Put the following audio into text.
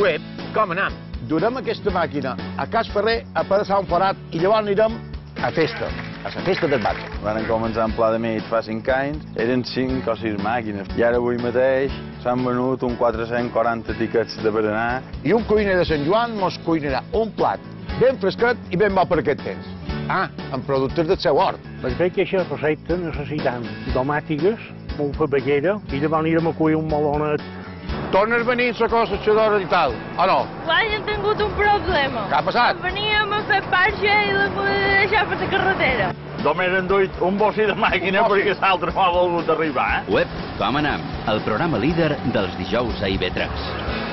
Web, com anem? Durem aquesta màquina a Cas Ferrer a passar un forat i llavors anirem a festa, a la festa del batlle. Van començar en pla de mig fa 5 anys, eren 5 o 6 màquines. I ara avui mateix s'han venut un 440 tiquets de berenar. I un cuiner de Sant Joan mos cuinarà un plat ben fresquet i ben bo per aquest temps. Ah, amb productes del seu hort. Per fer aquesta recepta necessitam tomàtiques, molt papallera, i llavors anirem a cuir un melonet. Tornes a venir a la cossetxadora i tal, o no? Clar, hem tingut un problema. Què ha passat? Veníem a fer parxa i la podia deixar per la carretera. Només hem duit un bossi de màquina perquè l'altre no ha volgut arribar, eh? Web Com anem, el programa líder dels dijous a IB3.